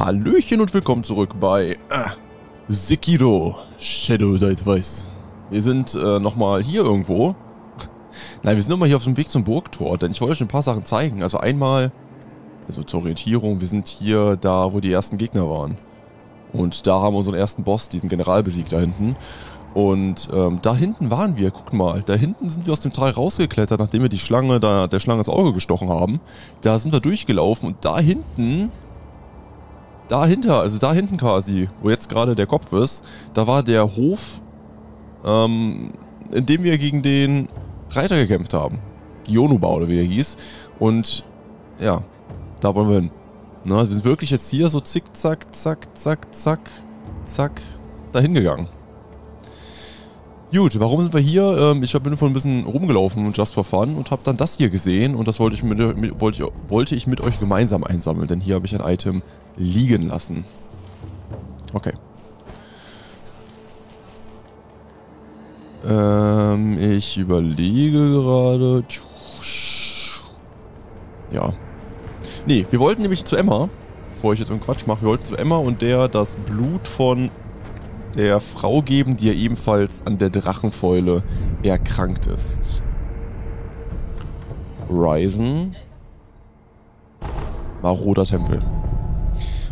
Hallöchen und willkommen zurück bei äh, Sekiro Shadow Die Twice. Wir sind äh, nochmal hier irgendwo. Nein, wir sind nochmal hier auf dem Weg zum Burgtor, denn ich wollte euch ein paar Sachen zeigen. Also einmal, also zur Orientierung, wir sind hier da, wo die ersten Gegner waren. Und da haben wir unseren ersten Boss, diesen General besiegt da hinten. Und ähm, da hinten waren wir, guckt mal, da hinten sind wir aus dem Tal rausgeklettert, nachdem wir die Schlange, da, der Schlange ins Auge gestochen haben. Da sind wir durchgelaufen und da hinten dahinter, also da hinten quasi, wo jetzt gerade der Kopf ist, da war der Hof, ähm, in dem wir gegen den Reiter gekämpft haben. Gionuba oder wie er hieß. Und ja, da wollen wir hin. Na, wir sind wirklich jetzt hier so zick, zack, zack, zack, zack, zack, dahin gegangen. Gut, warum sind wir hier? Ähm, ich bin vorhin ein bisschen rumgelaufen, just for fun, und habe dann das hier gesehen. Und das wollte ich mit, mit, wollte, wollte ich mit euch gemeinsam einsammeln, denn hier habe ich ein Item liegen lassen. Okay. Ähm, ich überlege gerade. Ja. Nee, wir wollten nämlich zu Emma, bevor ich jetzt einen Quatsch mache, wir wollten zu Emma und der das Blut von der Frau geben, die ja ebenfalls an der Drachenfäule erkrankt ist. Ryzen. Maroder Tempel.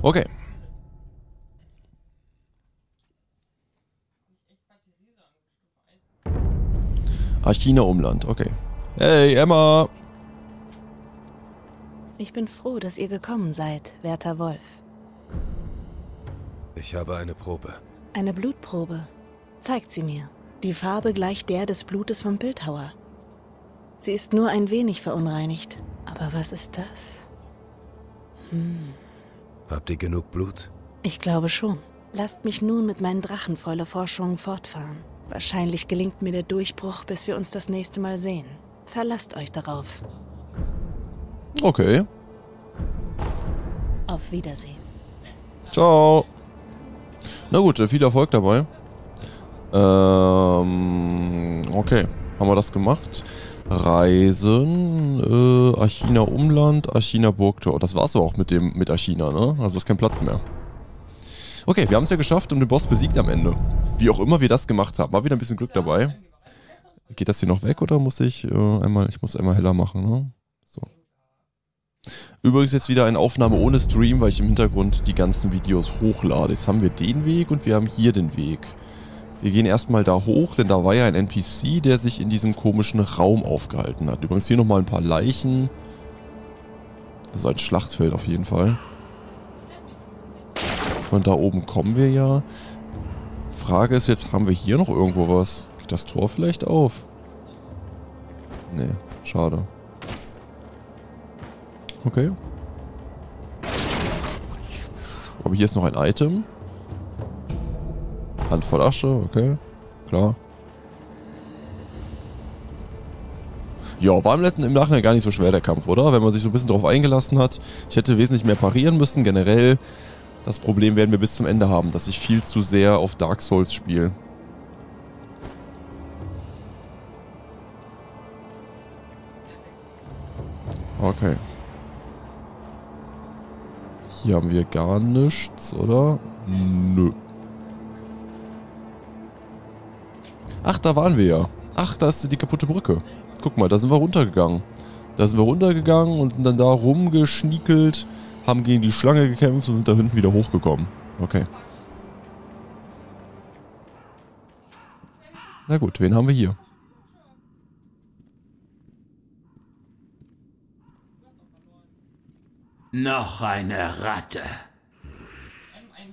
Okay. Achina Umland, okay. Hey, Emma! Ich bin froh, dass ihr gekommen seid, werter Wolf. Ich habe eine Probe. Eine Blutprobe. Zeigt sie mir. Die Farbe gleicht der des Blutes vom Bildhauer. Sie ist nur ein wenig verunreinigt. Aber was ist das? Hm. Habt ihr genug Blut? Ich glaube schon. Lasst mich nun mit meinen Drachenfäule-Forschungen fortfahren. Wahrscheinlich gelingt mir der Durchbruch, bis wir uns das nächste Mal sehen. Verlasst euch darauf. Okay. Auf Wiedersehen. Ciao. Na gut, viel Erfolg dabei. Ähm, okay. Haben wir das gemacht? Reisen, äh, Achina Umland, Achina Burgtor. Das war's auch mit dem mit Achina, ne? Also ist kein Platz mehr. Okay, wir haben es ja geschafft und den Boss besiegt am Ende. Wie auch immer wir das gemacht haben. War wieder ein bisschen Glück dabei. Geht das hier noch weg oder muss ich äh, einmal, ich muss einmal heller machen, ne? So. Übrigens jetzt wieder eine Aufnahme ohne Stream, weil ich im Hintergrund die ganzen Videos hochlade. Jetzt haben wir den Weg und wir haben hier den Weg. Wir gehen erstmal da hoch, denn da war ja ein NPC, der sich in diesem komischen Raum aufgehalten hat. Übrigens hier nochmal ein paar Leichen. Das ist ein Schlachtfeld auf jeden Fall. Von da oben kommen wir ja. Frage ist jetzt, haben wir hier noch irgendwo was? Geht das Tor vielleicht auf? Nee, schade. Okay. Aber hier ist noch ein Item. Handvoll Asche, okay. Klar. Ja, war im, letzten, im Nachhinein gar nicht so schwer der Kampf, oder? Wenn man sich so ein bisschen drauf eingelassen hat. Ich hätte wesentlich mehr parieren müssen. Generell, das Problem werden wir bis zum Ende haben, dass ich viel zu sehr auf Dark Souls spiele. Okay. Hier haben wir gar nichts, oder? Nö. Ach, da waren wir ja. Ach, da ist die kaputte Brücke. Guck mal, da sind wir runtergegangen. Da sind wir runtergegangen und dann da rumgeschniekelt, haben gegen die Schlange gekämpft und sind da hinten wieder hochgekommen. Okay. Na gut, wen haben wir hier? Noch eine Ratte.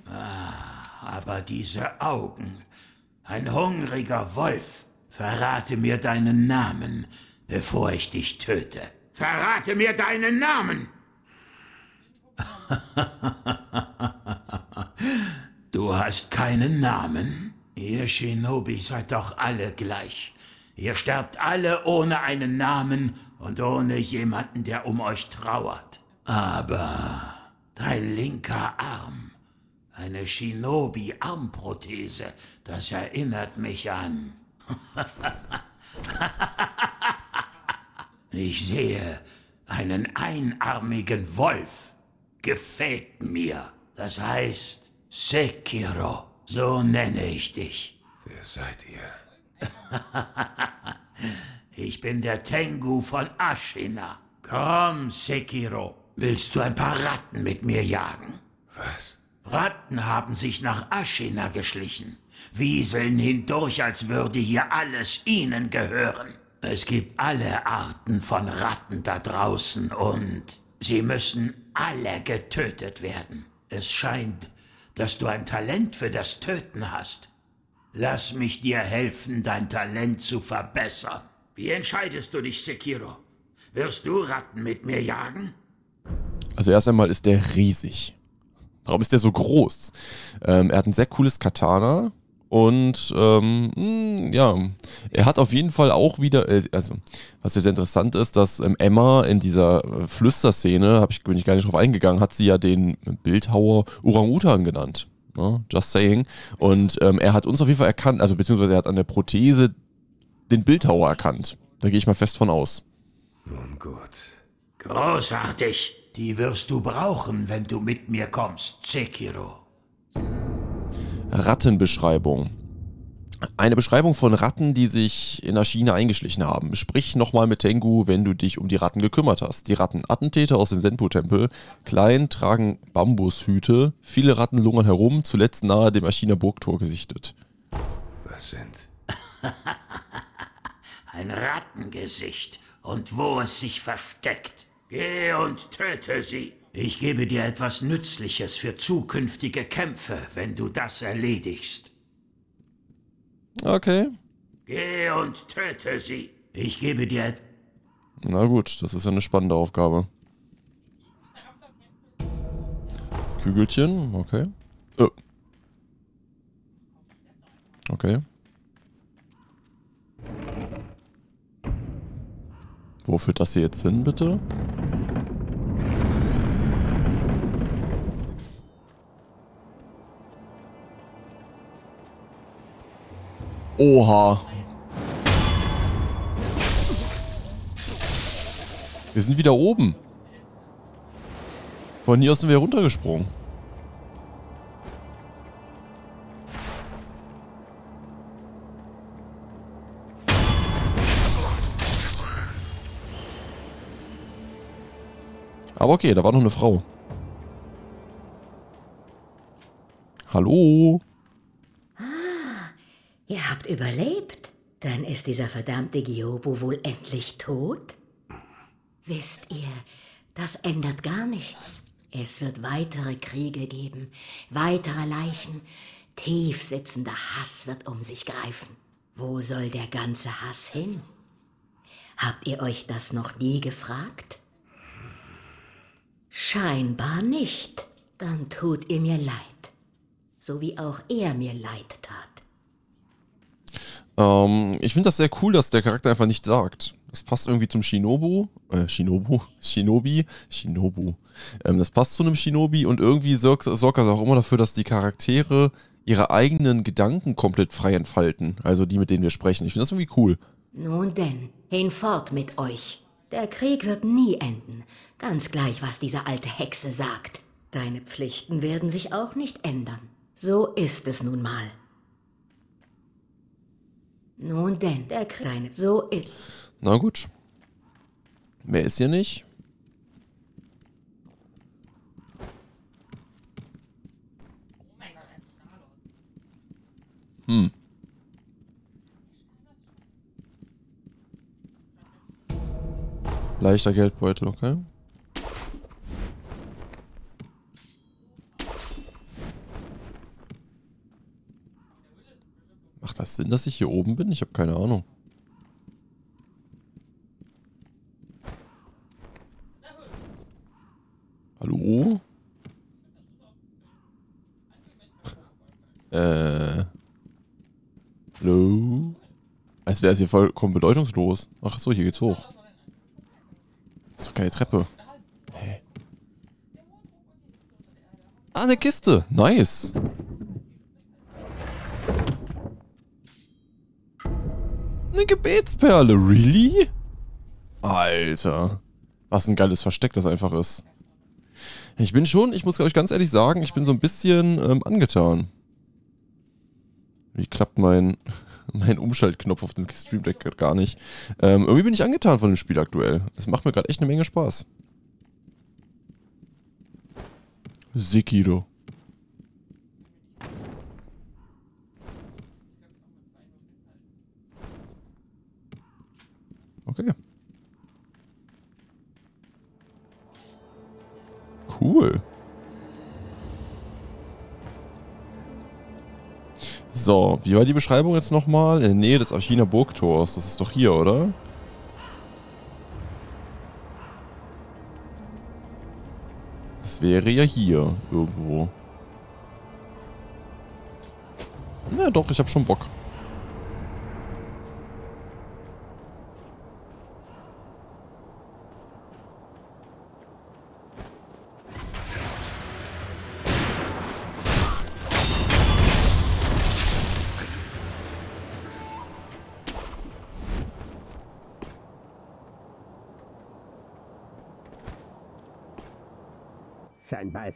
Ah, aber diese Augen. Ein hungriger Wolf. Verrate mir deinen Namen, bevor ich dich töte. Verrate mir deinen Namen! du hast keinen Namen? Ihr Shinobi seid doch alle gleich. Ihr sterbt alle ohne einen Namen und ohne jemanden, der um euch trauert. Aber dein linker Arm, eine Shinobi-Armprothese, das erinnert mich an. ich sehe einen einarmigen Wolf. Gefällt mir. Das heißt Sekiro. So nenne ich dich. Wer seid ihr? Ich bin der Tengu von Ashina. Komm, Sekiro. Willst du ein paar Ratten mit mir jagen? Was? Ratten haben sich nach Ashina geschlichen, wieseln hindurch, als würde hier alles ihnen gehören. Es gibt alle Arten von Ratten da draußen und sie müssen alle getötet werden. Es scheint, dass du ein Talent für das Töten hast. Lass mich dir helfen, dein Talent zu verbessern. Wie entscheidest du dich, Sekiro? Wirst du Ratten mit mir jagen? Also erst einmal ist der riesig. Warum ist der so groß? Ähm, er hat ein sehr cooles Katana und ähm, mh, ja, er hat auf jeden Fall auch wieder, äh, also was ja sehr interessant ist, dass ähm, Emma in dieser äh, Flüsterszene, hab ich, bin ich gar nicht drauf eingegangen, hat sie ja den Bildhauer Orang-Utan genannt. Ne? Just saying. Und ähm, er hat uns auf jeden Fall erkannt, also beziehungsweise er hat an der Prothese den Bildhauer erkannt. Da gehe ich mal fest von aus. Nun gut. Großartig. Die wirst du brauchen, wenn du mit mir kommst, Sekiro. Rattenbeschreibung. Eine Beschreibung von Ratten, die sich in der Schiene eingeschlichen haben. Sprich nochmal mit Tengu, wenn du dich um die Ratten gekümmert hast. Die Ratten-Attentäter aus dem Senpu-Tempel. Klein, tragen Bambushüte. Viele Ratten lungern herum, zuletzt nahe dem Aschiner Burgtor gesichtet. Was sind? Ein Rattengesicht. Und wo es sich versteckt. Geh und töte sie. Ich gebe dir etwas Nützliches für zukünftige Kämpfe, wenn du das erledigst. Okay. Geh und töte sie. Ich gebe dir Na gut, das ist ja eine spannende Aufgabe. Kügelchen, okay. Äh. Okay. Wo führt das hier jetzt hin, bitte? Oha. Wir sind wieder oben. Von hier aus sind wir runtergesprungen. Aber okay, da war noch eine Frau. Hallo? Ihr habt überlebt? Dann ist dieser verdammte Giobo wohl endlich tot? Wisst ihr, das ändert gar nichts. Es wird weitere Kriege geben, weitere Leichen. Tief sitzender Hass wird um sich greifen. Wo soll der ganze Hass hin? Habt ihr euch das noch nie gefragt? Scheinbar nicht. Dann tut ihr mir leid. So wie auch er mir leid tat. Ähm, ich finde das sehr cool, dass der Charakter einfach nicht sagt. Das passt irgendwie zum Shinobu. Äh, Shinobu? Shinobi? Shinobu. Ähm, das passt zu einem Shinobi und irgendwie sorgt, sorgt das auch immer dafür, dass die Charaktere ihre eigenen Gedanken komplett frei entfalten. Also die, mit denen wir sprechen. Ich finde das irgendwie cool. Nun denn, hinfort mit euch. Der Krieg wird nie enden. Ganz gleich, was diese alte Hexe sagt. Deine Pflichten werden sich auch nicht ändern. So ist es nun mal. Nun denn, der Kleine, so ist. Na gut. Mehr ist hier nicht. Hm. Leichter Geldbeutel, okay. Macht das Sinn, dass ich hier oben bin? Ich habe keine Ahnung. Hallo? Äh. Hallo? Als wäre es hier vollkommen bedeutungslos. Ach so, hier geht's hoch. Keine Treppe. Hä? Ah, eine Kiste. Nice. Eine Gebetsperle. Really? Alter. Was ein geiles Versteck das einfach ist. Ich bin schon, ich muss euch ganz ehrlich sagen, ich bin so ein bisschen ähm, angetan. Wie klappt mein, mein Umschaltknopf auf dem Stream Deck gar nicht? Ähm, irgendwie bin ich angetan von dem Spiel aktuell. Es macht mir gerade echt eine Menge Spaß. Sekiro. Okay. Cool. So, wie war die Beschreibung jetzt nochmal? In der Nähe des Archiner Burgtors. Das ist doch hier, oder? Das wäre ja hier irgendwo. Na doch, ich hab schon Bock.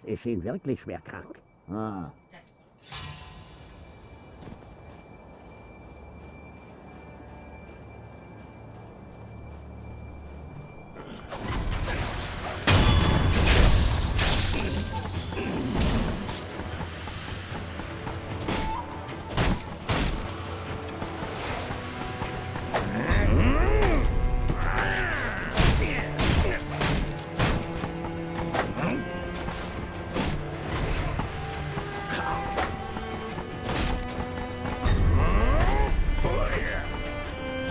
Ist Eschin wirklich schwer krank. Ah.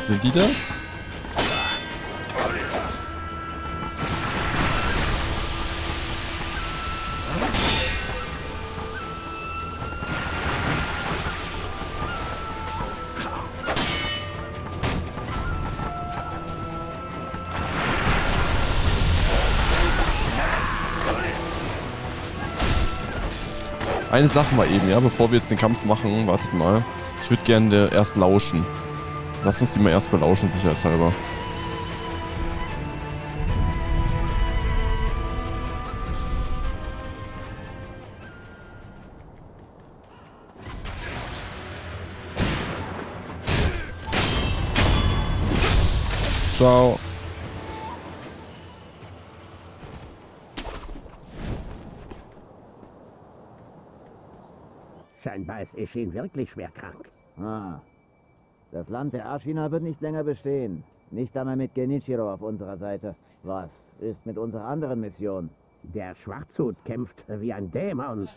Sind die das? Eine Sache mal eben, ja, bevor wir jetzt den Kampf machen, wartet mal. Ich würde gerne erst lauschen. Lass uns die mal erst belauschen, sicherheitshalber. Ciao. Scheinbar ist Eschin wirklich schwer krank. Ah. Das Land der Ashina wird nicht länger bestehen. Nicht einmal mit Genichiro auf unserer Seite. Was ist mit unserer anderen Mission? Der Schwarzhut kämpft wie ein Dämon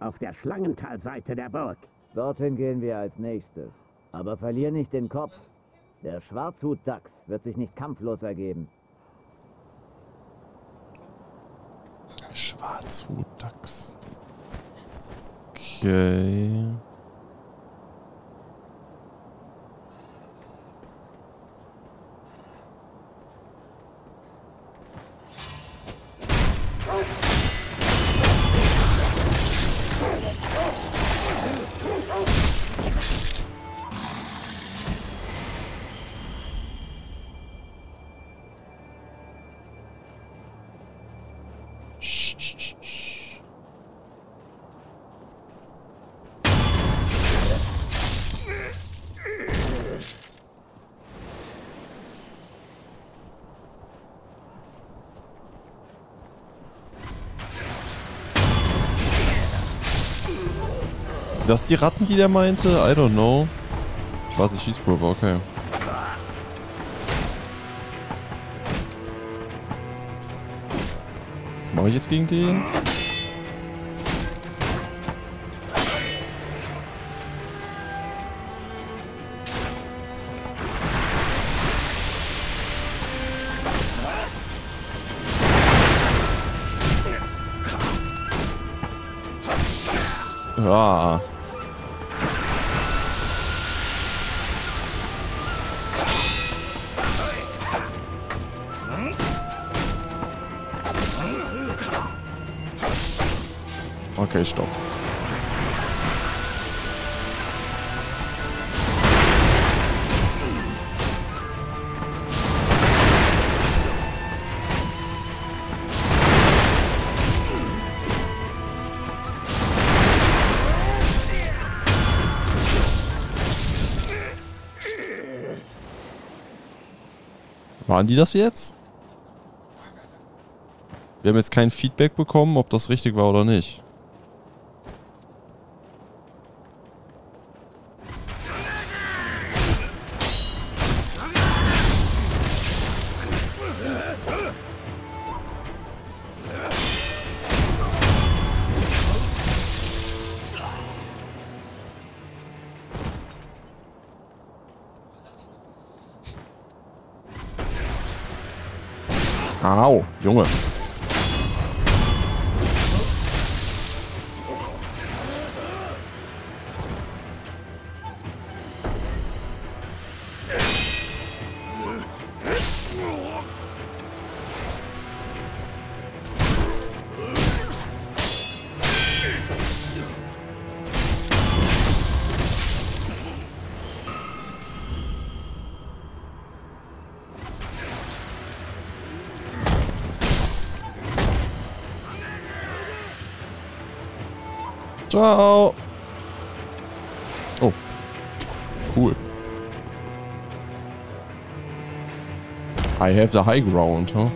auf der Schlangentalseite der Burg. Dorthin gehen wir als nächstes. Aber verlier nicht den Kopf. Der Schwarzhut-Dachs wird sich nicht kampflos ergeben. Schwarzhut-Dachs. Okay. Das die Ratten, die der meinte? I don't know. Schwarze Schießpulver, okay. Was mache ich jetzt gegen den? Waren die das jetzt? Wir haben jetzt kein Feedback bekommen, ob das richtig war oder nicht. João Ano. Ciao. Oh. Cool. I have the high ground, huh?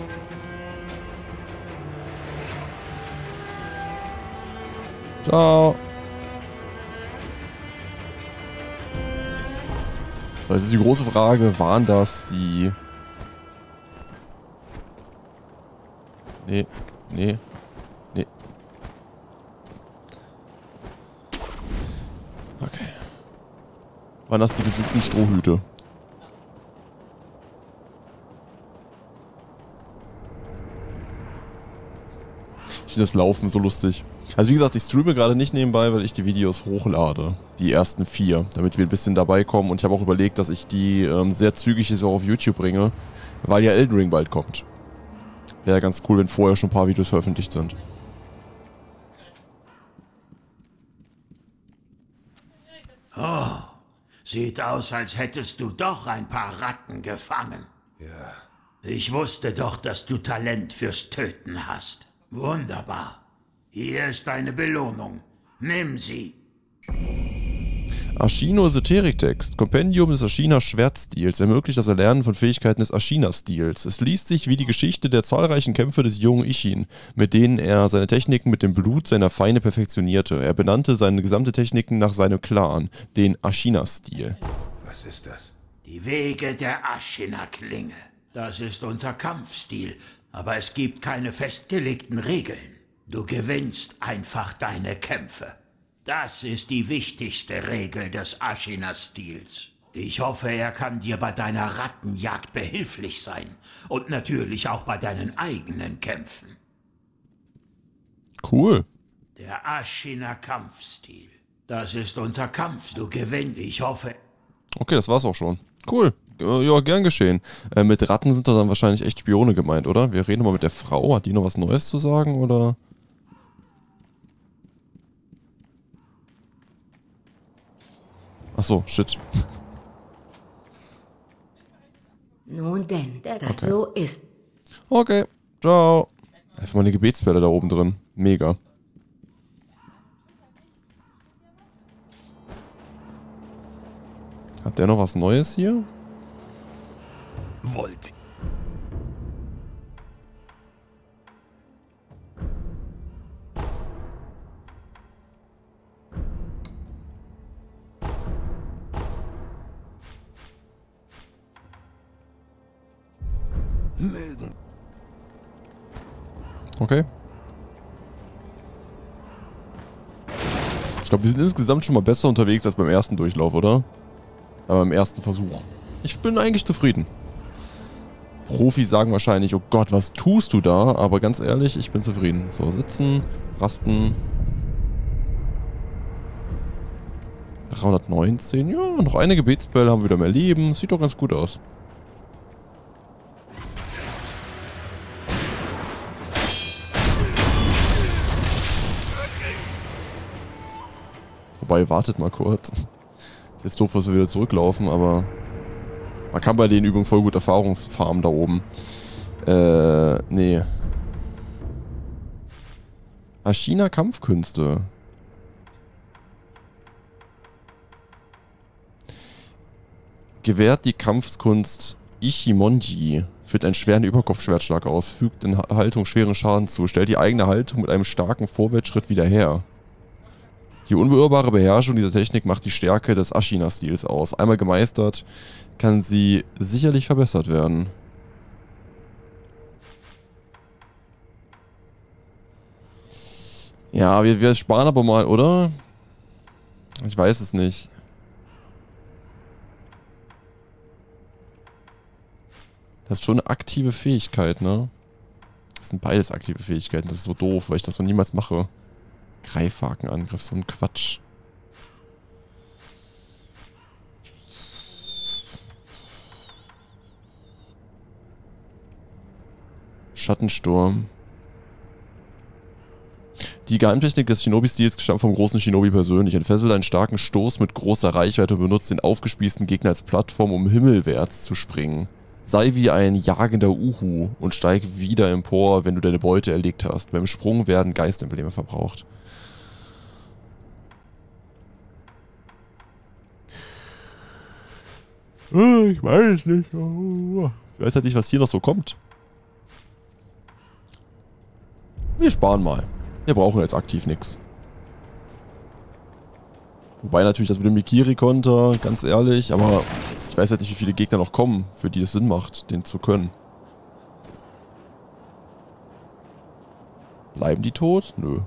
Ciao. So, jetzt ist die große Frage, waren das die... Nee, nee, nee. Waren das die gesuchten Strohhüte? Ich finde das Laufen so lustig. Also wie gesagt, ich streame gerade nicht nebenbei, weil ich die Videos hochlade. Die ersten vier, damit wir ein bisschen dabei kommen. Und ich habe auch überlegt, dass ich die ähm, sehr zügig jetzt auch auf YouTube bringe, weil ja Elden Ring bald kommt. Wäre ganz cool, wenn vorher schon ein paar Videos veröffentlicht sind. Oh, sieht aus, als hättest du doch ein paar Ratten gefangen. Ja. Ich wusste doch, dass du Talent fürs Töten hast. Wunderbar. Hier ist deine Belohnung. Nimm sie. Ashino Esoterik-Text. Kompendium des Ashina Schwertstils ermöglicht das Erlernen von Fähigkeiten des Ashina-Stils. Es liest sich wie die Geschichte der zahlreichen Kämpfe des jungen Ishin, mit denen er seine Techniken mit dem Blut seiner Feinde perfektionierte. Er benannte seine gesamte Techniken nach seinem Clan, den Ashina-Stil. Was ist das? Die Wege der Aschina-Klinge. Das ist unser Kampfstil, aber es gibt keine festgelegten Regeln. Du gewinnst einfach deine Kämpfe. Das ist die wichtigste Regel des Aschina-Stils. Ich hoffe, er kann dir bei deiner Rattenjagd behilflich sein und natürlich auch bei deinen eigenen Kämpfen. Cool. Der Aschina-Kampfstil. Das ist unser Kampf. Du gewinnst. Ich hoffe, Okay, das war's auch schon. Cool. Äh, Ja, gern geschehen. Äh, mit Ratten sind doch dann wahrscheinlich echt Spione gemeint, oder? Wir reden mal mit der Frau. Hat die noch was Neues zu sagen, oder? Ach so, shit. Nun denn, das so ist. Okay, ciao. Einfach mal eine Gebetsbälle da oben drin. Mega. Hat der noch was Neues hier? Wollt. Okay. Ich glaube, wir sind insgesamt schon mal besser unterwegs als beim ersten Durchlauf, oder? Aber beim ersten Versuch. Ich bin eigentlich zufrieden. Profis sagen wahrscheinlich, oh Gott, was tust du da? Aber ganz ehrlich, ich bin zufrieden. So, sitzen, rasten. 319, ja, noch eine Gebetsbälle haben wir wieder mehr Leben. Sieht doch ganz gut aus. Wobei, wartet mal kurz. Ist jetzt doof, dass wir wieder zurücklaufen, aber man kann bei den Übungen voll gut Erfahrung farmen da oben. Äh, nee. Ashina Kampfkünste. Gewährt die Kampfkunst Ichimonji Führt einen schweren Überkopfschwertschlag aus, fügt in Haltung schweren Schaden zu, stellt die eigene Haltung mit einem starken Vorwärtsschritt wieder her. Die unbeirrbare Beherrschung dieser Technik macht die Stärke des Ashina-Stils aus. Einmal gemeistert, kann sie sicherlich verbessert werden. Ja, wir, wir sparen aber mal, oder? Ich weiß es nicht. Das ist schon eine aktive Fähigkeit, ne? Das sind beides aktive Fähigkeiten. Das ist so doof, weil ich das noch niemals mache. Greifhakenangriff, so ein Quatsch. Schattensturm. Die Geheimtechnik des Shinobi-Stils stammt vom großen Shinobi persönlich. Entfesselt einen starken Stoß mit großer Reichweite und benutzt den aufgespießten Gegner als Plattform, um himmelwärts zu springen. Sei wie ein jagender Uhu und steig wieder empor, wenn du deine Beute erlegt hast. Beim Sprung werden Geistembleme verbraucht. Äh, ich weiß nicht. Ich weiß halt nicht, was hier noch so kommt. Wir sparen mal. Wir brauchen jetzt aktiv nichts. Wobei natürlich das mit dem Mikiri-Konter, ganz ehrlich, aber ich weiß halt nicht, wie viele Gegner noch kommen, für die es Sinn macht, den zu können. Bleiben die tot? Nö.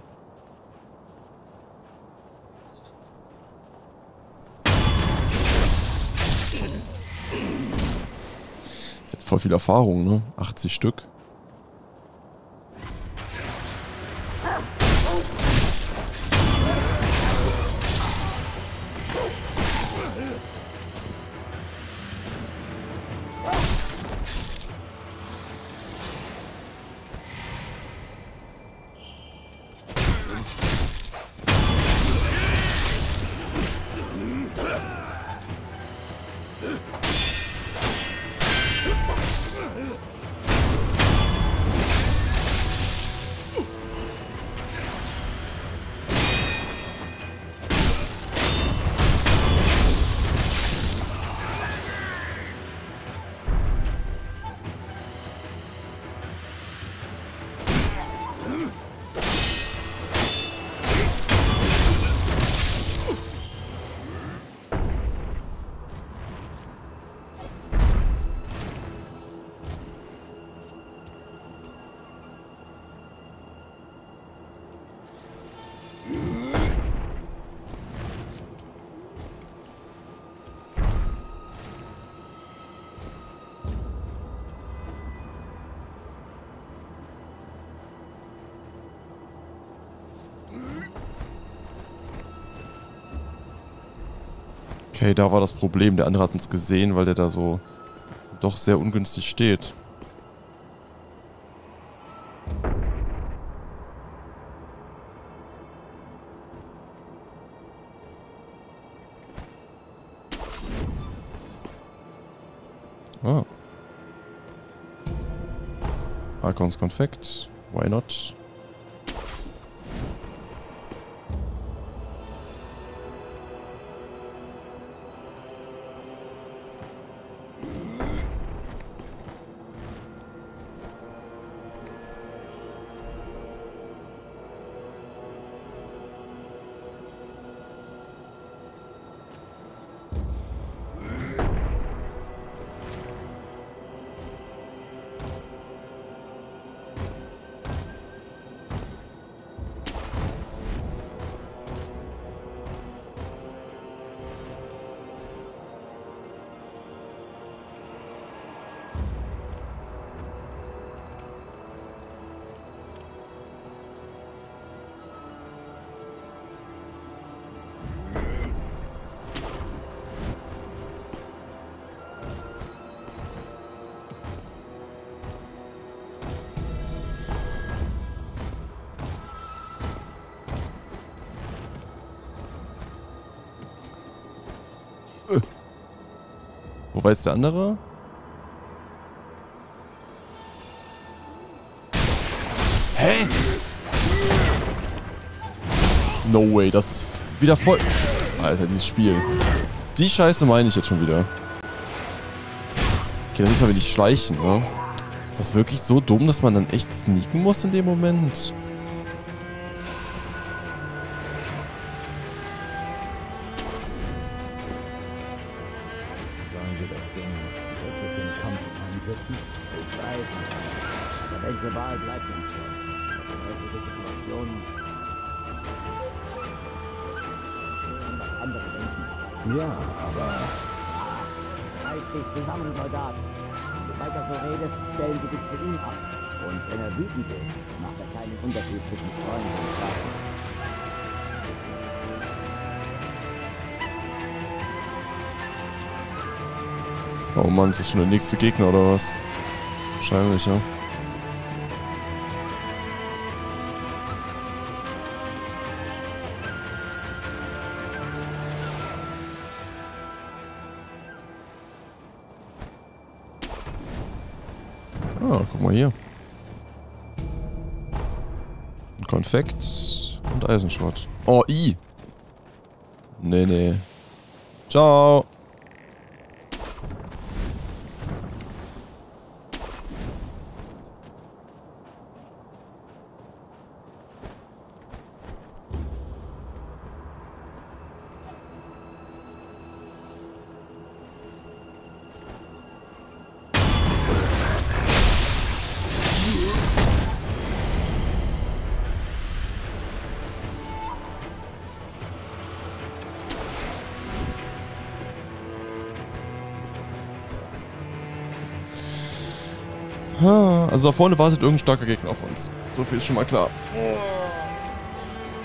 Voll viel Erfahrung, ne? 80 Stück. Okay, da war das Problem. Der andere hat uns gesehen, weil der da so doch sehr ungünstig steht. Ah. Archons Konfekt. Why not? War jetzt der andere? Hä? No way, das ist wieder voll... Alter, dieses Spiel. Die Scheiße meine ich jetzt schon wieder. Okay, das ist aber nicht schleichen, oder? Ist das wirklich so dumm, dass man dann echt sneaken muss in dem Moment? Ja, aber... Reiß dich zusammen, Soldat. Wenn du weiter so redest, stellen sie dich für ihn ab. Und wenn er wütend ist, macht er keinen Unterschied zwischen Freunden und Feinden. Oh Mann, ist das schon der nächste Gegner oder was? Wahrscheinlich, ja. Ein Konfekt und Eisenschrott. Oh, I. Nee, nee. Ciao. Also da vorne wartet irgendein starker Gegner auf uns. So viel ist schon mal klar.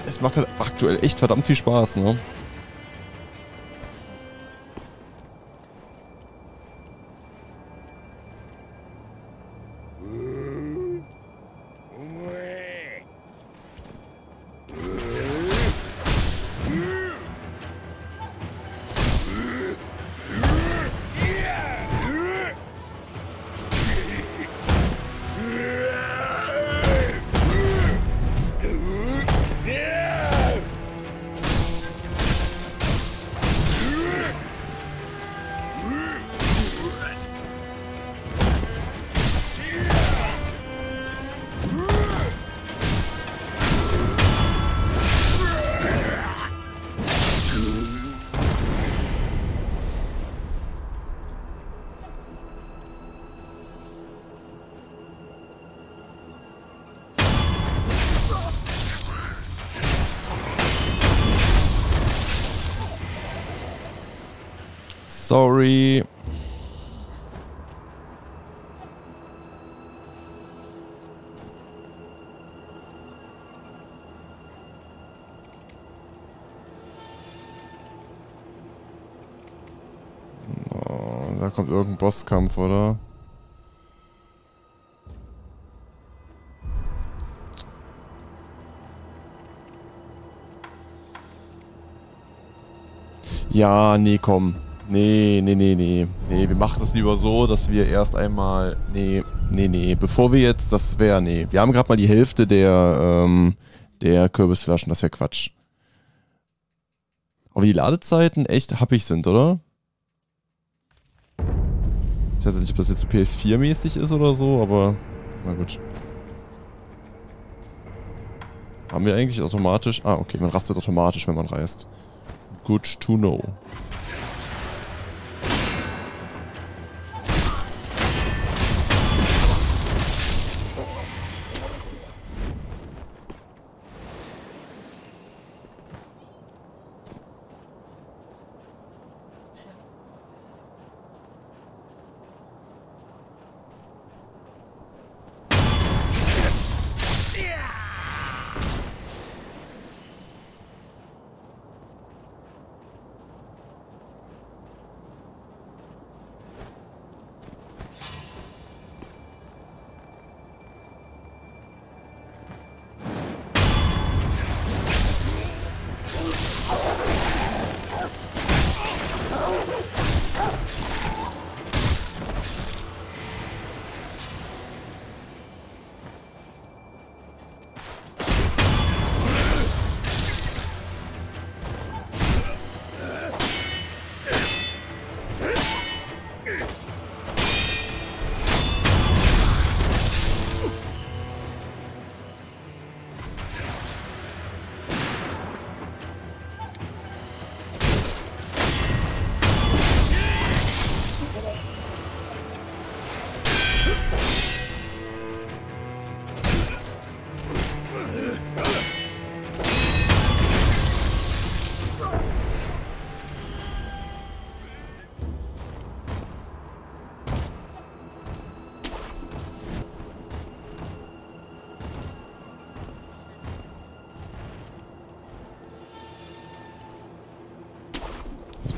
Es macht halt aktuell echt verdammt viel Spaß, ne? Sorry. Oh, da kommt irgendein Bosskampf, oder? Ja, nee, komm. Nee, nee, nee, nee. Nee, wir machen das lieber so, dass wir erst einmal. Nee, nee, nee. Bevor wir jetzt. Das wäre. Nee. Wir haben gerade mal die Hälfte der, ähm, der Kürbisflaschen. Das ist ja Quatsch. Aber die Ladezeiten echt happig sind, oder? Ich weiß nicht, ob das jetzt so PS4-mäßig ist oder so, aber. Na gut. Haben wir eigentlich automatisch. Ah, okay, man rastet automatisch, wenn man reist. Good to know.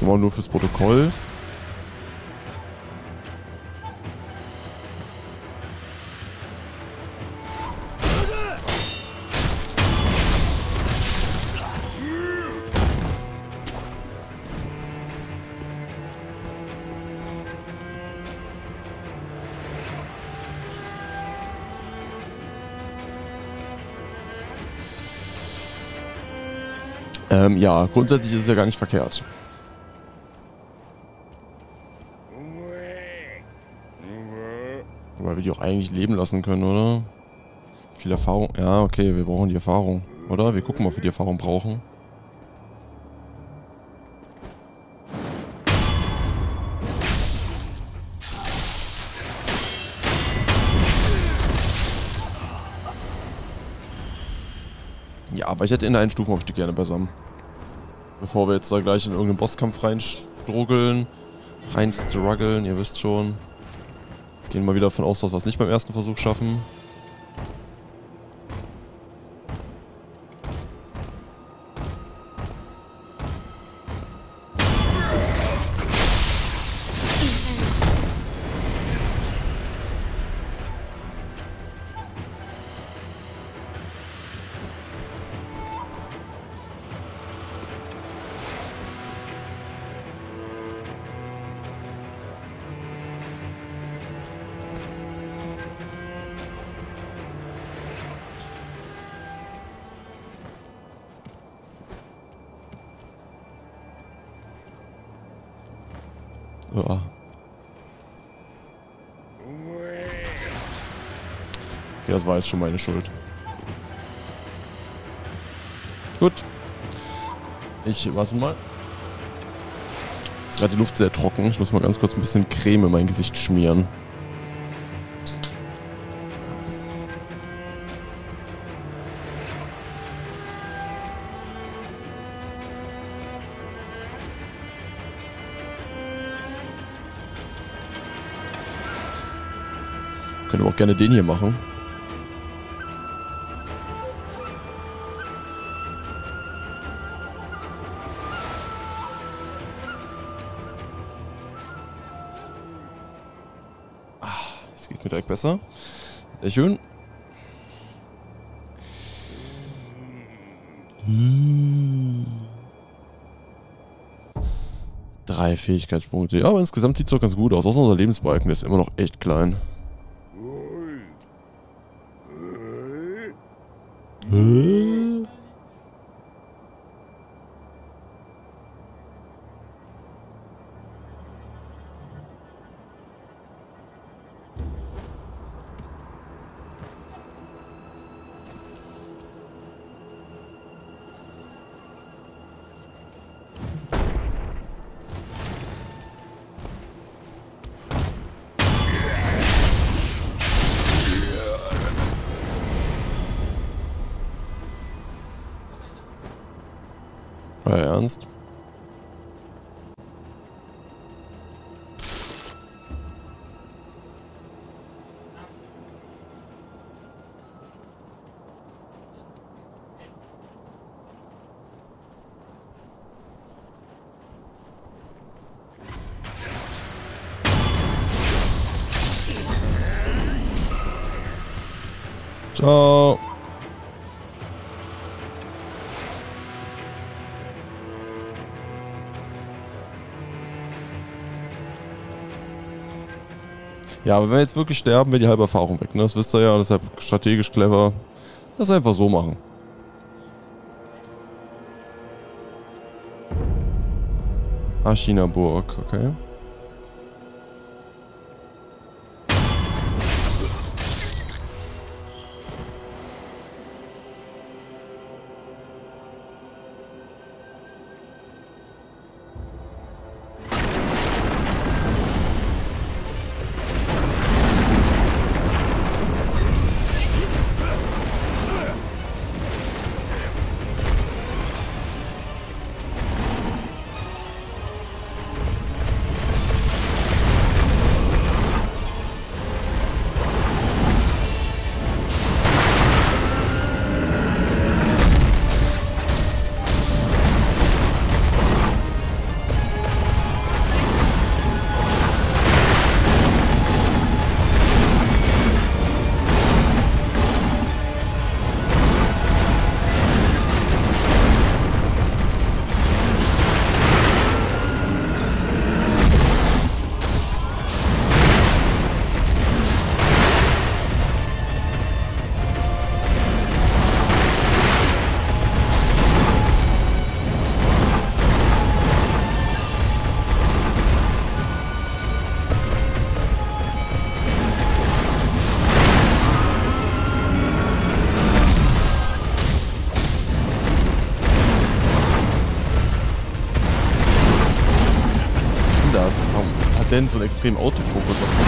Mal nur fürs Protokoll. Ähm, ja, grundsätzlich ist es ja gar nicht verkehrt. Weil wir die auch eigentlich leben lassen können, oder? Viel Erfahrung. Ja, okay, wir brauchen die Erfahrung, oder? Wir gucken ob wir die Erfahrung brauchen. Ja, aber ich hätte in der Stufenaufstieg gerne beisammen. Bevor wir jetzt da gleich in irgendeinen Bosskampf reinstruggeln, reinstruggeln, ihr wisst schon. Gehen mal wieder davon aus, dass wir es nicht beim ersten Versuch schaffen. Ja. Ja, das war jetzt schon meine Schuld. Gut. Ich, warte mal. Ist gerade die Luft sehr trocken. Ich muss mal ganz kurz ein bisschen Creme in mein Gesicht schmieren. Gerne den hier machen. Ah, Jetzt geht's mir direkt besser. Sehr schön. Hm. Drei Fähigkeitspunkte. Ja, aber insgesamt sieht es doch ganz gut aus. Außer unser Lebensbalken, der ist immer noch echt klein. Ja, aber wenn wir jetzt wirklich sterben, wäre die halbe Erfahrung weg. Ne? Das wisst ihr ja, deshalb strategisch clever. Das einfach so machen. Aschina Burg, okay. So einen extremen Autofokus auf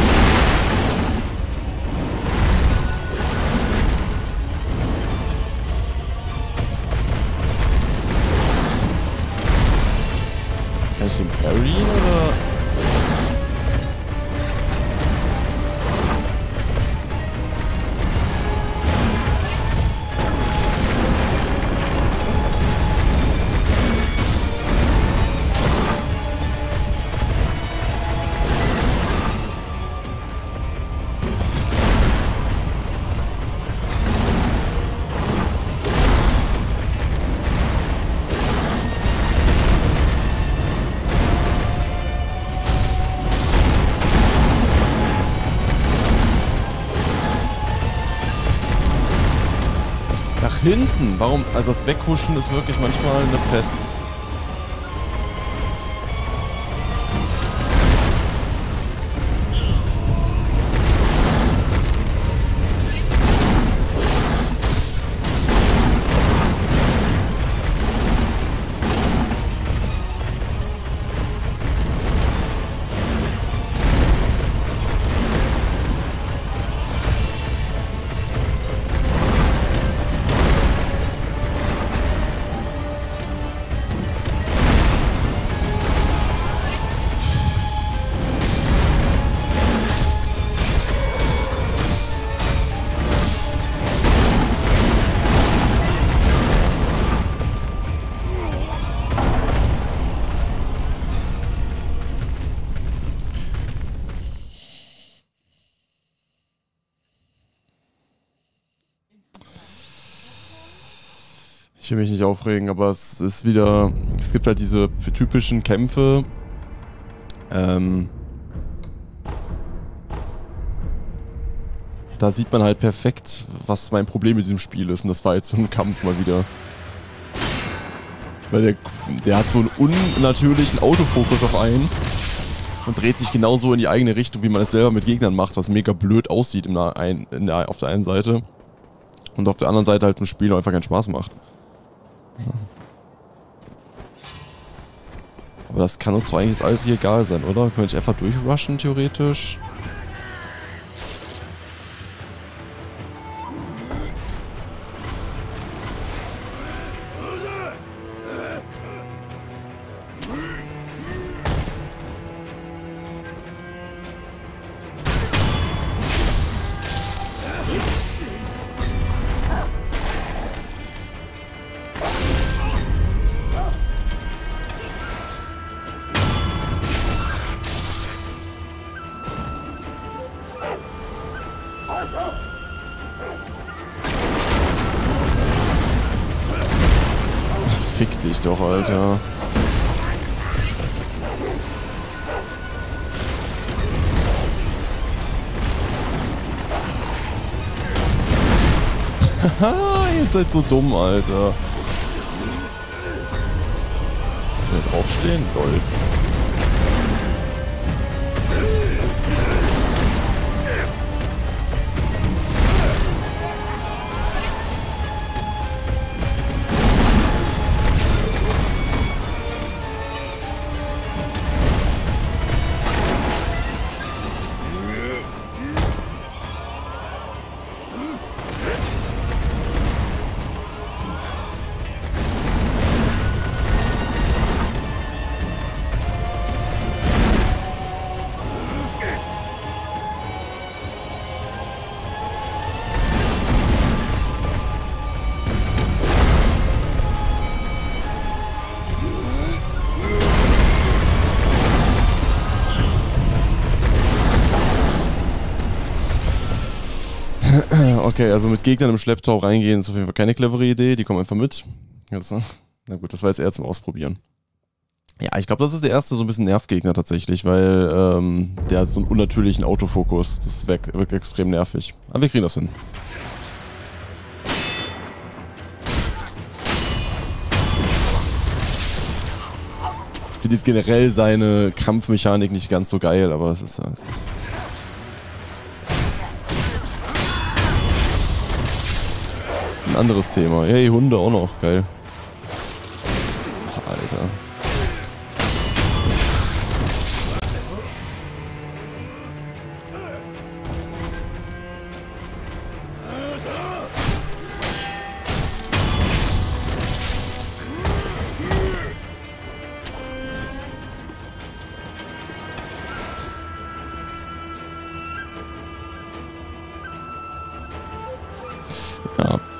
hinten? Warum? Also das Weghuschen ist wirklich manchmal eine Pest. Will mich nicht aufregen, aber es ist wieder. Es gibt halt diese typischen Kämpfe. Ähm. Da sieht man halt perfekt, was mein Problem mit diesem Spiel ist. Und das war jetzt so ein Kampf mal wieder. Weil der, der hat so einen unnatürlichen Autofokus auf einen. Und dreht sich genauso in die eigene Richtung, wie man es selber mit Gegnern macht, was mega blöd aussieht im ein, in der, auf der einen Seite. Und auf der anderen Seite halt im Spiel einfach keinen Spaß macht. Aber das kann uns doch eigentlich jetzt alles hier egal sein, oder? Könnte ich einfach durchrushen, theoretisch? Dich doch, Alter. Haha, ihr seid so dumm, Alter. Hier draufstehen? Lol. Okay, also mit Gegnern im Schlepptau reingehen ist auf jeden Fall keine clevere Idee. Die kommen einfach mit. Jetzt, ne? na gut, das war jetzt eher zum Ausprobieren. Ja, ich glaube, das ist der erste so ein bisschen Nervgegner tatsächlich, weil ähm, der hat so einen unnatürlichen Autofokus. Das wirkt, extrem nervig. Aber wir kriegen das hin. Ich finde jetzt generell seine Kampfmechanik nicht ganz so geil, aber es ist ja. Es ist anderes Thema. Hey, Hunde auch noch. Geil. Alter.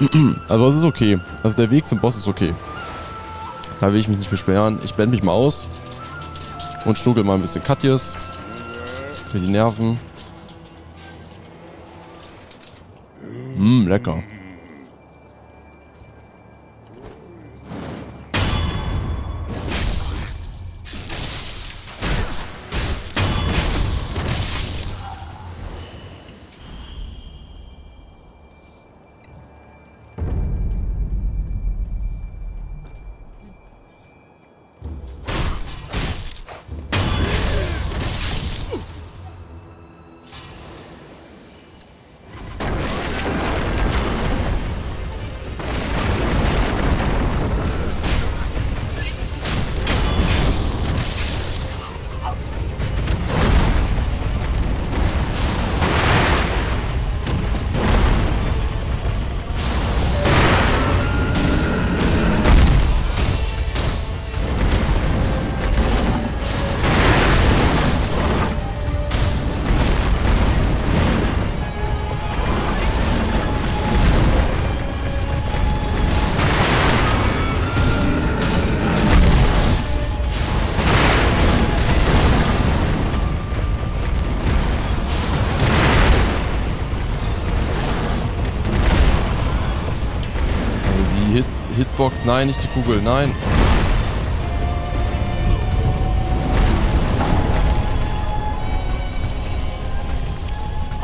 Also es ist okay. Also der Weg zum Boss ist okay. Da will ich mich nicht beschweren. Ich blende mich mal aus. Und schnuckel mal ein bisschen Katjes. Für die Nerven. Mmm, lecker. Nein, nicht die Kugel, nein.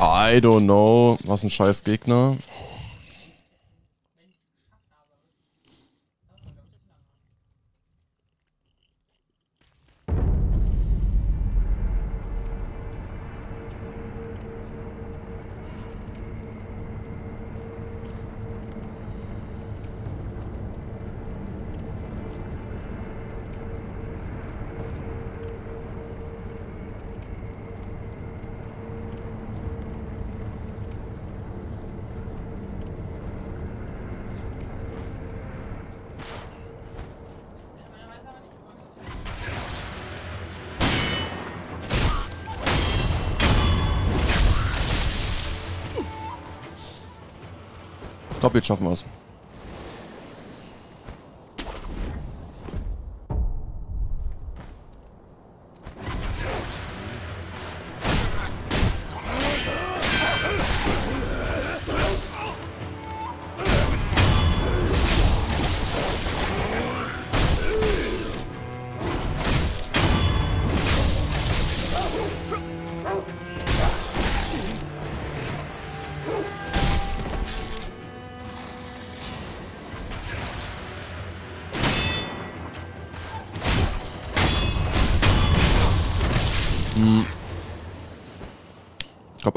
I don't know. Was ein scheiß Gegner. Glaube, jetzt schaffen wir es.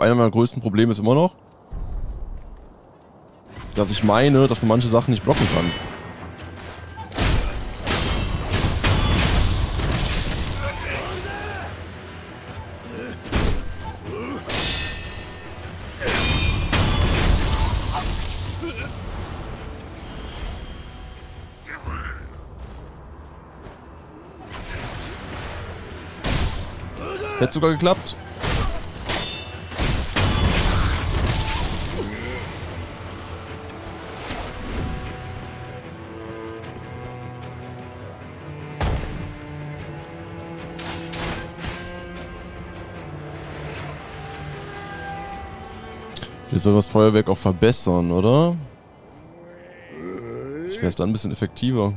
Einer meiner größten Probleme ist immer noch, dass ich meine, dass man manche Sachen nicht blocken kann. Hätte sogar geklappt. Sollen das Feuerwerk auch verbessern, oder? Ich wäre es dann ein bisschen effektiver.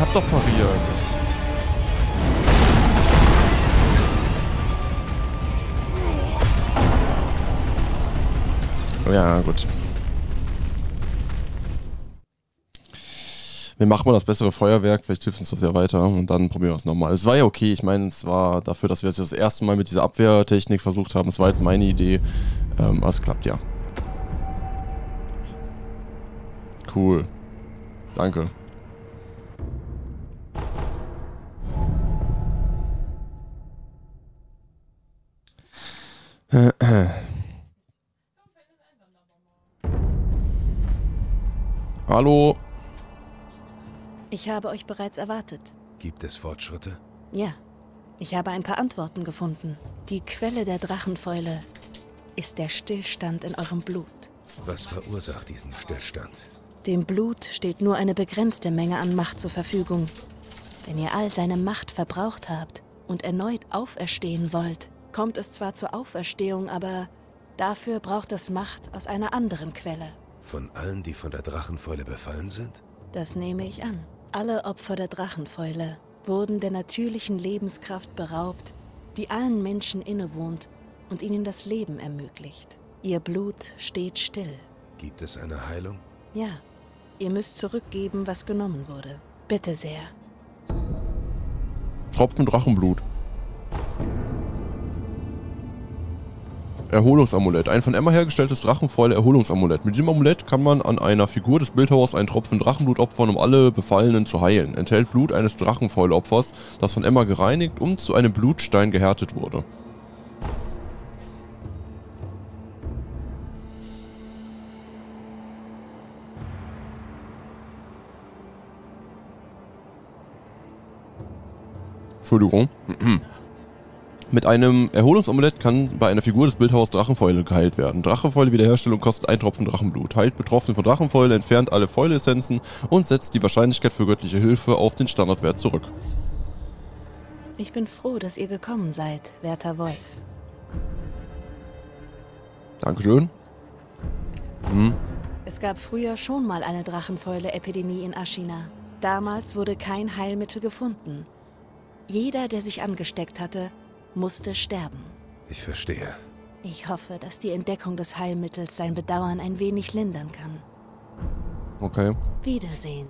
Ich hab doch pariert. Ich ja, gut. Wir machen mal das bessere Feuerwerk, vielleicht hilft uns das ja weiter und dann probieren wir es nochmal. Es war ja okay, ich meine, es war dafür, dass wir es das erste Mal mit dieser Abwehrtechnik versucht haben, es war jetzt meine Idee, ähm, aber es klappt ja. Cool. Danke. Hallo. Ich habe euch bereits erwartet. Gibt es Fortschritte? Ja, ich habe ein paar Antworten gefunden. Die Quelle der Drachenfäule ist der Stillstand in eurem Blut. Was verursacht diesen Stillstand? Dem Blut steht nur eine begrenzte Menge an Macht zur Verfügung. Wenn ihr all seine Macht verbraucht habt und erneut auferstehen wollt, kommt es zwar zur Auferstehung, aber dafür braucht es Macht aus einer anderen Quelle. Von allen, die von der Drachenfäule befallen sind? Das nehme ich an. Alle Opfer der Drachenfäule wurden der natürlichen Lebenskraft beraubt, die allen Menschen innewohnt und ihnen das Leben ermöglicht. Ihr Blut steht still. Gibt es eine Heilung? Ja, Ihr müsst zurückgeben, was genommen wurde. Bitte sehr. Tropfen Drachenblut. Erholungsamulett. Ein von Emma hergestelltes Drachenfäule Erholungsamulett. Mit diesem Amulett kann man an einer Figur des Bildhauers einen Tropfen Drachenblut opfern, um alle Befallenen zu heilen. Enthält Blut eines Drachenfäule-Opfers, das von Emma gereinigt und zu einem Blutstein gehärtet wurde. Entschuldigung. Mit einem Erholungsamulett kann bei einer Figur des Bildhauers Drachenfäule geheilt werden. Drachenfäule Wiederherstellung kostet ein Tropfen Drachenblut. Heilt Betroffene von Drachenfäule, entfernt alle Fäule-Essenzen und setzt die Wahrscheinlichkeit für göttliche Hilfe auf den Standardwert zurück. Ich bin froh, dass ihr gekommen seid, werter Wolf. Dankeschön. Hm. Es gab früher schon mal eine Drachenfäule-Epidemie in Ashina. Damals wurde kein Heilmittel gefunden. Jeder, der sich angesteckt hatte, musste sterben. Ich verstehe. Ich hoffe, dass die Entdeckung des Heilmittels sein Bedauern ein wenig lindern kann. Okay. Wiedersehen.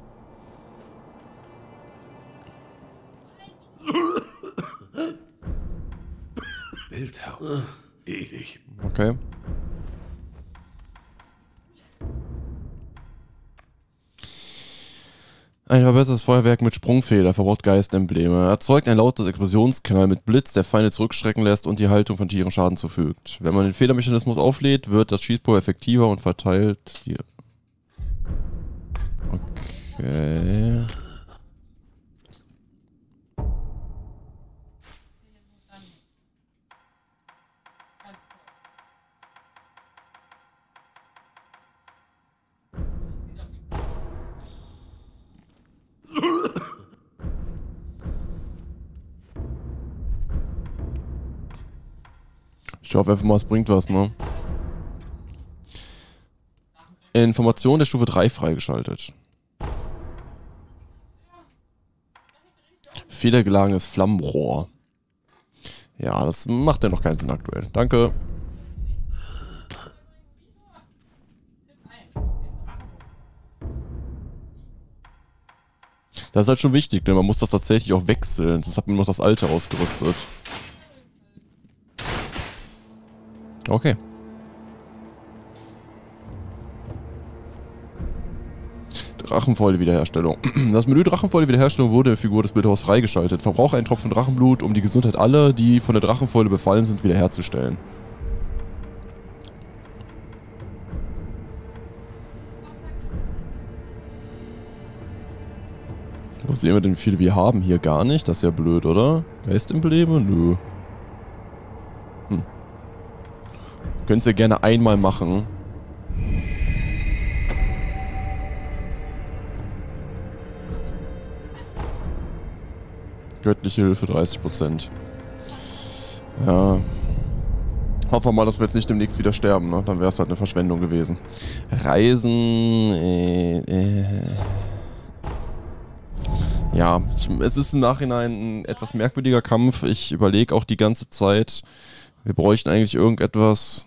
Bildhauer. Ewig. Okay. Ein verbessertes Feuerwerk mit Sprungfeder verbaut Geistembleme. Erzeugt ein lautes Explosionsknall mit Blitz, der Feinde zurückschrecken lässt und die Haltung von Tieren Schaden zufügt. Wenn man den Federmechanismus auflädt, wird das Schießpulver effektiver und verteilt die... Okay... Ich hoffe einfach mal, es bringt was, ne? Information der Stufe 3 freigeschaltet. Federgelagenes Flammenrohr. Ja, das macht ja noch keinen Sinn aktuell. Danke. Das ist halt schon wichtig, denn man muss das tatsächlich auch wechseln. Sonst hat man noch das alte ausgerüstet. Okay. Drachenfäule-Wiederherstellung. Das Menü Drachenfäule-Wiederherstellung wurde in der Figur des Bildhauers freigeschaltet. Verbrauche einen Tropfen Drachenblut, um die Gesundheit aller, die von der Drachenfäule befallen sind, wiederherzustellen. Wo sehen wir denn, wie viele wir haben? Hier gar nicht. Das ist ja blöd, oder? Geistembleme? Nö. Hm. Könnt ihr gerne einmal machen. Göttliche Hilfe 30%. Ja. Hoffen wir mal, dass wir jetzt nicht demnächst wieder sterben, ne? Dann wäre es halt eine Verschwendung gewesen. Reisen, äh, äh. Ja, ich, es ist im Nachhinein ein etwas merkwürdiger Kampf. Ich überlege auch die ganze Zeit, wir bräuchten eigentlich irgendetwas.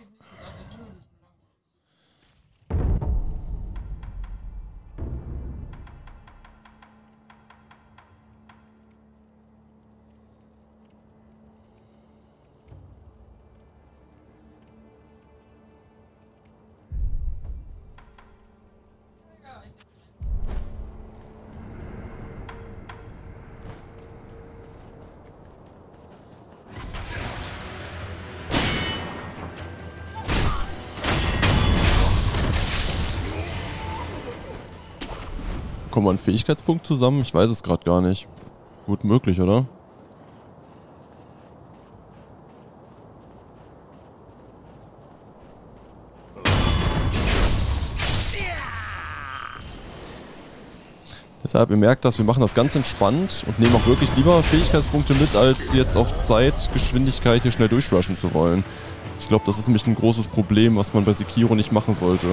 Wir einen Fähigkeitspunkt zusammen? Ich weiß es gerade gar nicht. Gut möglich, oder? Deshalb, ihr merkt das, wir machen das ganz entspannt und nehmen auch wirklich lieber Fähigkeitspunkte mit, als jetzt auf Zeitgeschwindigkeit hier schnell durchrushen zu wollen. Ich glaube, das ist nämlich ein großes Problem, was man bei Sekiro nicht machen sollte.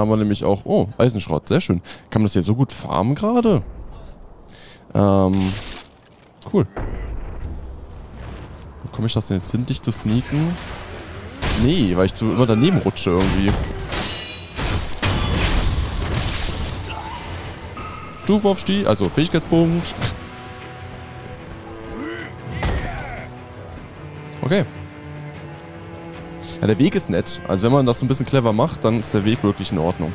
Haben wir nämlich auch... Oh, Eisenschrott, sehr schön. Kann man das hier so gut farmen gerade? Ähm, cool. Wo komme ich das denn jetzt hin, dich zu sneaken? Nee, weil ich zu immer daneben rutsche irgendwie. Stufenaufstieg, also Fähigkeitspunkt. Okay. Ja, der Weg ist nett. Also wenn man das so ein bisschen clever macht, dann ist der Weg wirklich in Ordnung.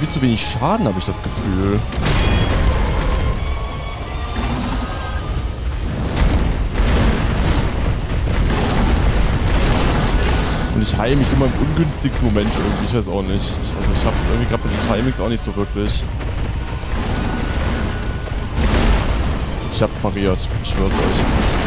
Irgendwie zu wenig Schaden, habe ich das Gefühl. Und ich heile mich immer im ungünstigsten Moment irgendwie, ich weiß auch nicht. Also ich habe es irgendwie gerade mit den Timings auch nicht so wirklich. Ich hab pariert, ich schwör's euch.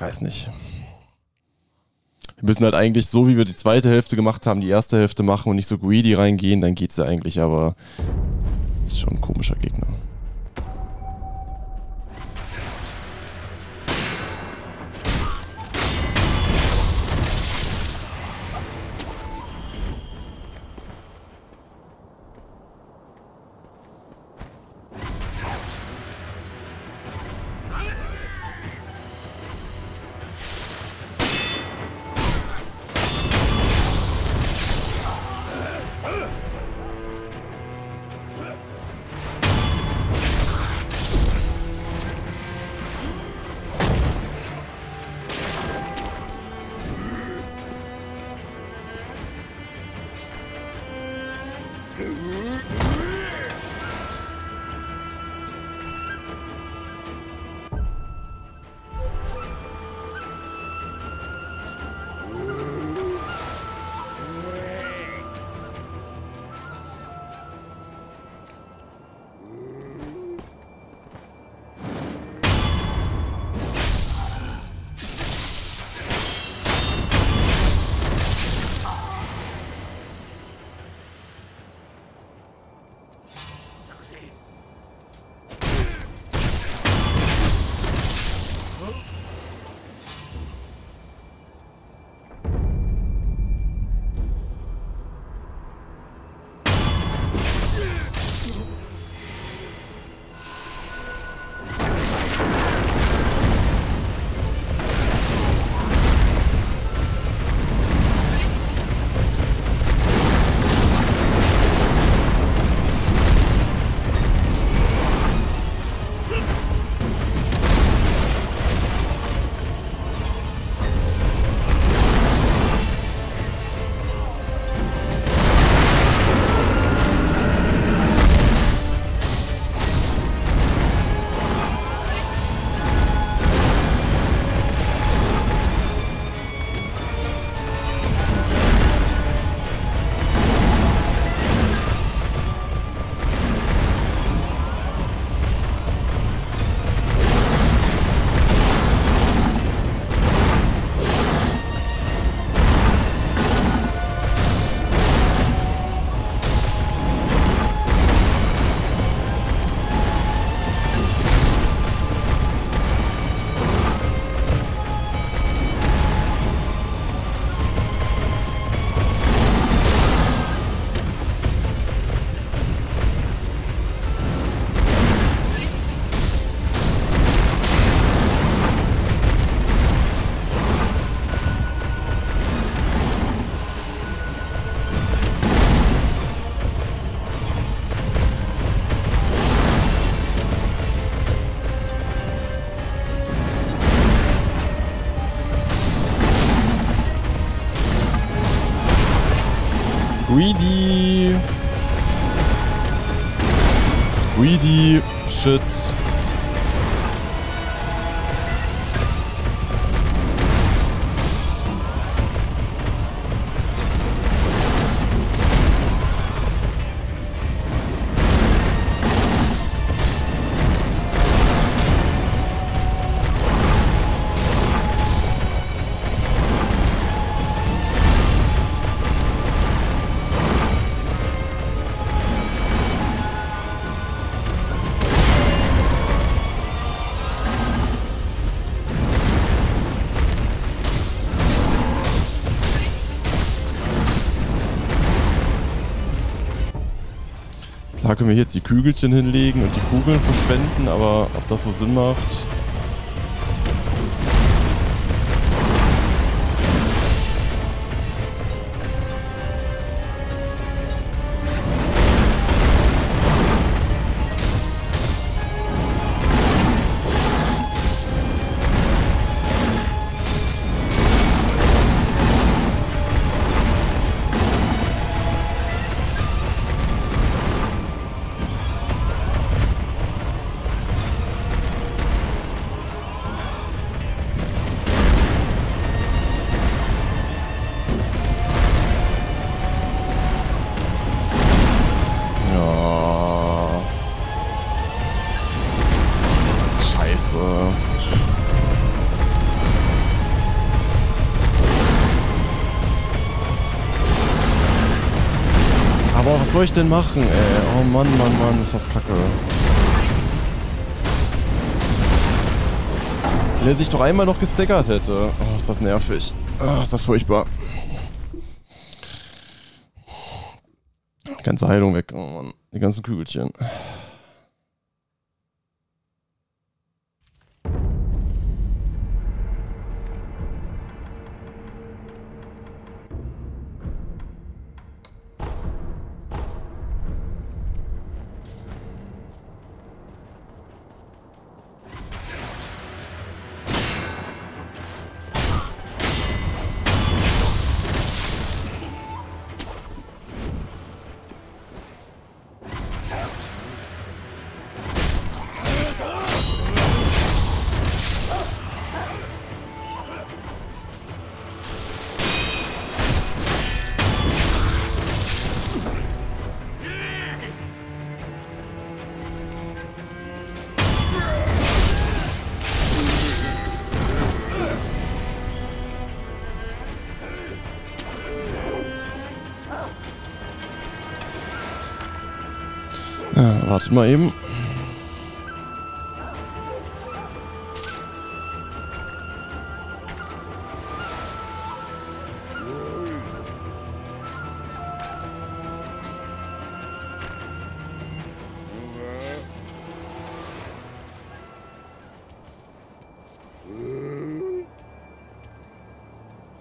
Ich weiß nicht. Wir müssen halt eigentlich so, wie wir die zweite Hälfte gemacht haben, die erste Hälfte machen und nicht so greedy reingehen, dann geht's ja eigentlich, aber das ist schon ein komischer Gegner. Greedy. Greedy. Shit. Können wir jetzt die Kügelchen hinlegen und die Kugeln verschwenden, aber ob das so Sinn macht... soll ich denn machen, ey? Oh Mann, Mann, Mann, ist das kacke. Wenn er sich doch einmal noch gestaggert hätte. Oh, ist das nervig. Oh, ist das furchtbar. Ganze Heilung weg. Oh Mann. Die ganzen Kügelchen. Wartet mal eben.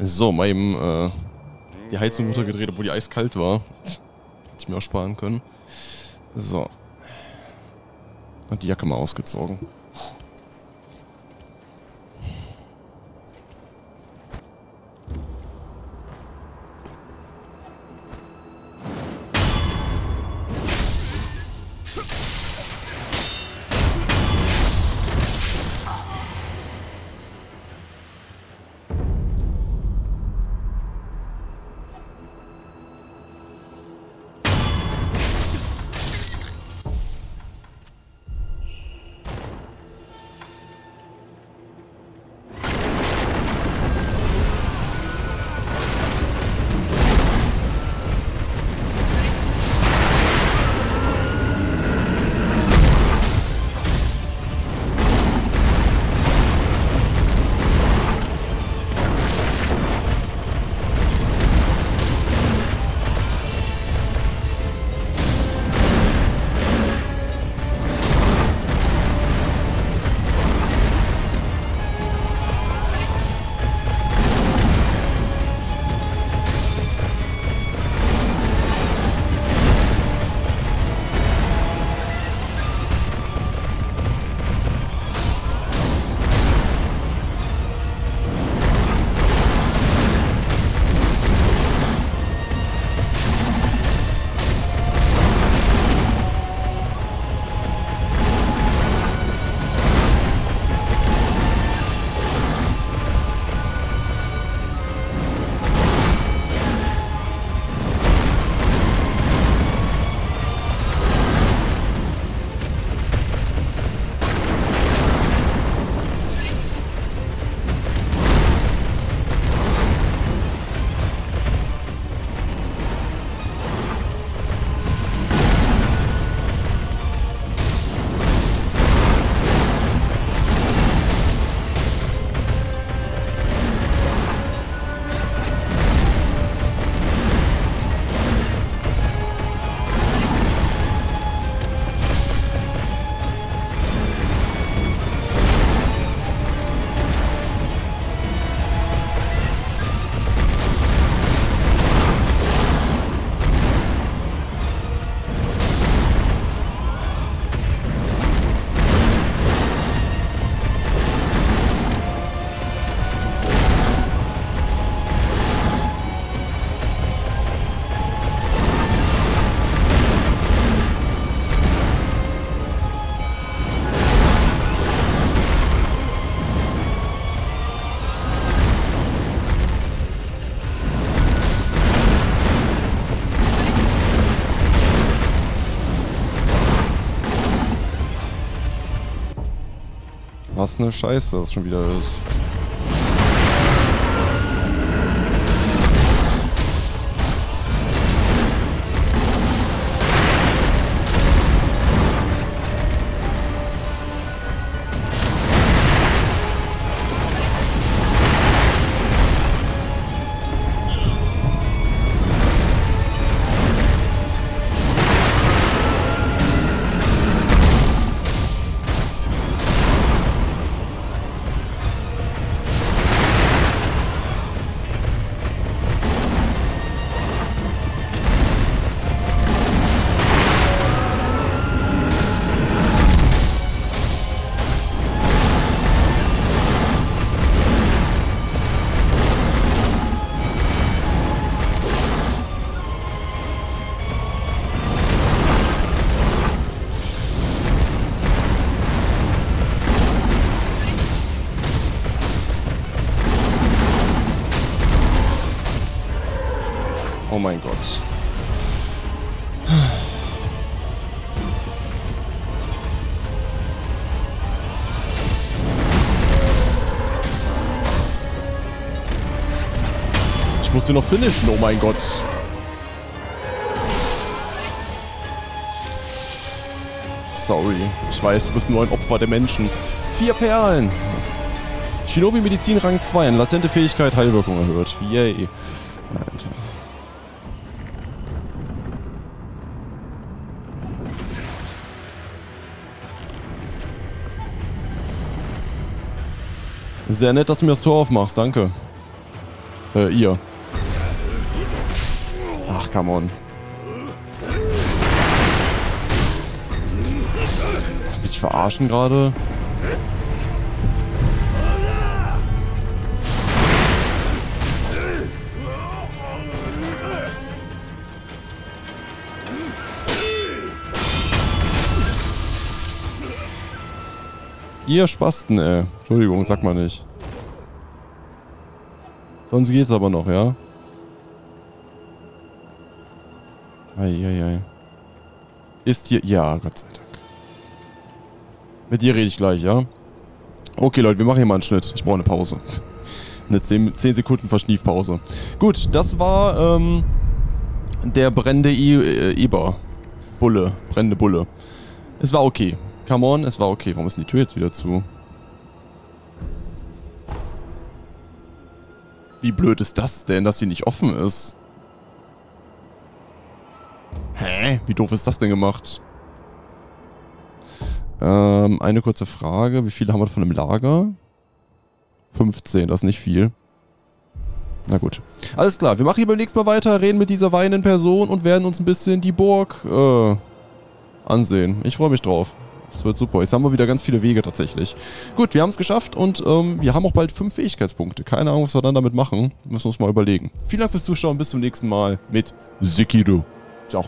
So, mal eben äh, die Heizung runtergedreht, obwohl die eiskalt war. Hätte ich mir auch sparen können. So. Und die Jacke mal ausgezogen. Was eine Scheiße das schon wieder ist. Ich muss den noch finishen, oh mein Gott. Sorry. Ich weiß, du bist nur ein Opfer der Menschen. Vier Perlen. Shinobi Medizin Rang 2. Eine latente Fähigkeit, Heilwirkung erhöht. Yay. Alter. Sehr nett, dass du mir das Tor aufmachst, danke. Äh, ihr. Ach, come on. Hab ich verarschen gerade? Ihr Spasten, ey. Entschuldigung, sag mal nicht. Sonst geht's aber noch, ja? Eieiei. Ist hier... Ja, Gott sei Dank. Mit dir rede ich gleich, ja? Okay, Leute, wir machen hier mal einen Schnitt. Ich brauche eine Pause. Eine 10, 10 Sekunden Verschniefpause. Gut, das war ähm, der brennende e äh, Eber. Bulle. Brennende Bulle. Es war okay. Come on, es war okay. Warum ist denn die Tür jetzt wieder zu? Wie blöd ist das denn, dass sie nicht offen ist? Hä? Wie doof ist das denn gemacht? Ähm, eine kurze Frage. Wie viele haben wir von dem Lager? 15, das ist nicht viel. Na gut. Alles klar, wir machen hier beim nächsten Mal weiter, reden mit dieser weinenden Person und werden uns ein bisschen die Burg äh, ansehen. Ich freue mich drauf. Das wird super. Jetzt haben wir wieder ganz viele Wege tatsächlich. Gut, wir haben es geschafft und ähm, wir haben auch bald fünf Fähigkeitspunkte. Keine Ahnung, was wir dann damit machen. Müssen wir uns mal überlegen. Vielen Dank fürs Zuschauen. Bis zum nächsten Mal mit Sikiru. Ciao.